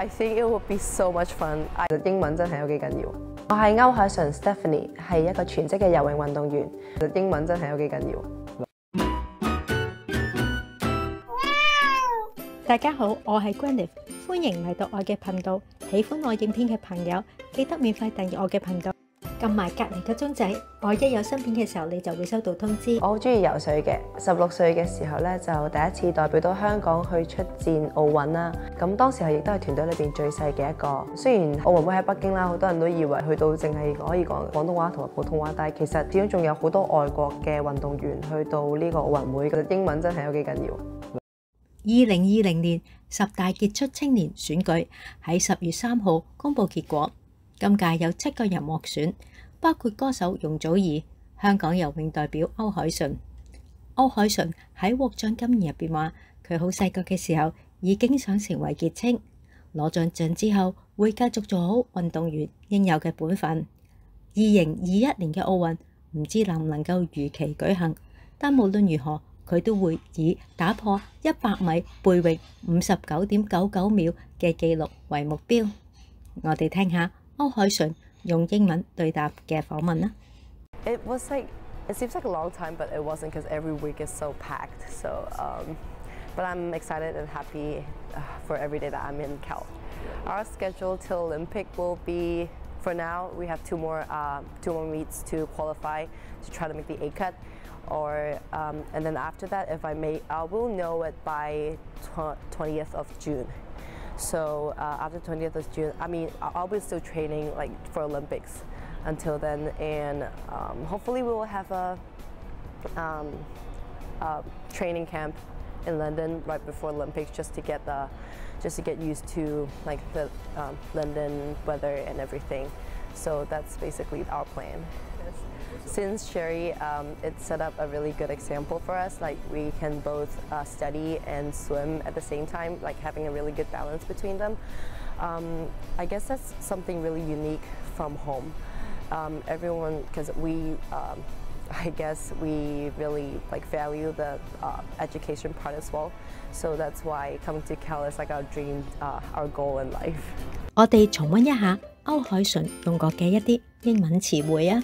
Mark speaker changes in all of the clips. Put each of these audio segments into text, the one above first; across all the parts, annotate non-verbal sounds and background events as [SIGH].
Speaker 1: I think it would be so much fun. 英文真係有幾緊要。我係歐海純 Stephanie，係一個全職嘅游泳運動員。英文真係有幾緊要。
Speaker 2: 大家好，我係 Granny，歡迎嚟到我嘅頻道。喜歡我影片嘅朋友，記得免費訂閱我嘅頻道，撳埋隔離個鐘仔。我一有新片嘅時候，你就會收到通知。
Speaker 1: 我好中意游水嘅，十六歲嘅時候咧就第一次代表到香港去出戰奧運啦。咁當時係亦都係團隊裏邊最細嘅一個。雖然奧運會喺北京啦，好多人都以為去到淨係可以講廣東話同埋普通話，但係其實始終仲有好多外國嘅運動員去到呢個奧運會。其實英文真係有幾緊要。
Speaker 2: 二零二零年十大傑出青年選舉喺十月三號公佈結果，今屆有七個人獲選，包括歌手容祖兒、香港游泳代表歐鎧淳。歐鎧淳喺獲獎金言入邊話：佢好細個嘅時候已經想成為傑青，攞獎獎之後會繼續做好運動員應有嘅本分。二零二一年嘅奧運唔知能唔能夠如期舉行，但無論如何，佢都會以打破一百米背泳五十九點九九秒嘅紀錄為目標。我哋聽下欧铠淳用英文对答嘅访问啦。
Speaker 1: It was like it seems like a long time, but it wasn't because every week is so packed. So, um, but I'm excited and happy uh, for every day that I'm in Cal. Our schedule till Olympic will be. For now, we have two more uh, two more meets to qualify to try to make the A cut, or um, and then after that, if I may, I will know it by twentieth of June. So uh, after 20th of June, I mean, I'll be still training like for Olympics until then, and um, hopefully we will have a, um, a training camp in London right before Olympics just to get the, just to get used to like the um, London weather and everything. So that's basically our plan. Since Sherry, um, it set up a really good example for us. Like we can both uh, study and swim at the same time, like having a really good balance between them. Um, I guess that's something really unique from home. Um, everyone, because we, um, [LAUGHS] I guess we really like value the uh, education part as well. So that's why coming to Cal is like our dream, uh, our goal in life.
Speaker 2: 我哋重温一下欧铠淳用过嘅一啲英文词汇啊。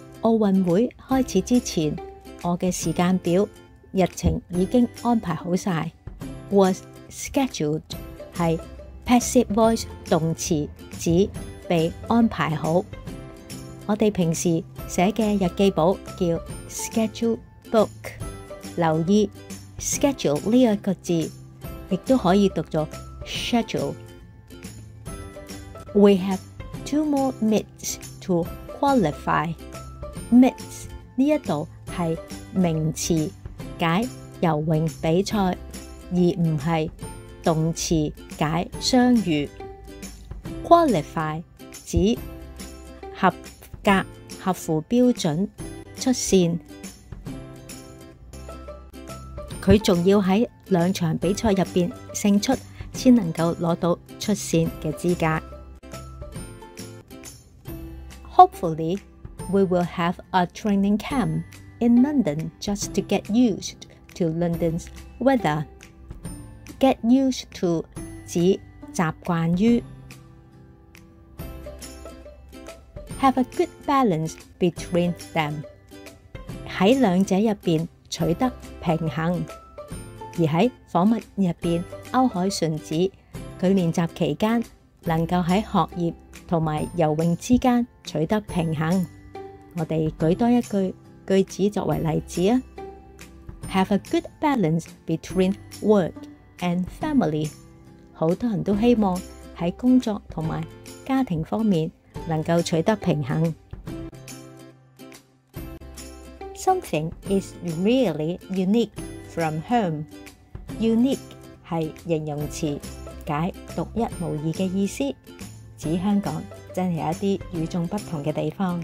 Speaker 2: 奧運會開始之前，我嘅時間表日程已經安排好晒。Was scheduled 係 passive voice 動詞，指被安排好。我哋平時寫嘅日記簿叫 schedule book，留意 schedule 呢一個字，亦都可以讀作 schedule。We have two more meets to qualify。Meets 呢一度係名詞，解游泳比賽，而唔係動詞解相遇。qualify 指合格、合乎標準、出線。佢仲要喺兩場比賽入邊勝出，先能夠攞到出線嘅資格。Hopefully, we will have a training camp in London just to get used to London's weather. Get used to 指习惯于。Have a good balance between them 喺两者入边取得平衡。而喺访问入边，欧铠淳指佢练习期间能够喺学业同埋游泳之间取得平衡。 我哋舉多一句句子作為例子啊，Have a good balance between work and family。好多人都希望喺工作同埋家庭方面能夠取得平衡。Something is really unique from home。Unique 係形容詞，解獨一無二嘅意思，指香港真係有一啲與眾不同嘅地方。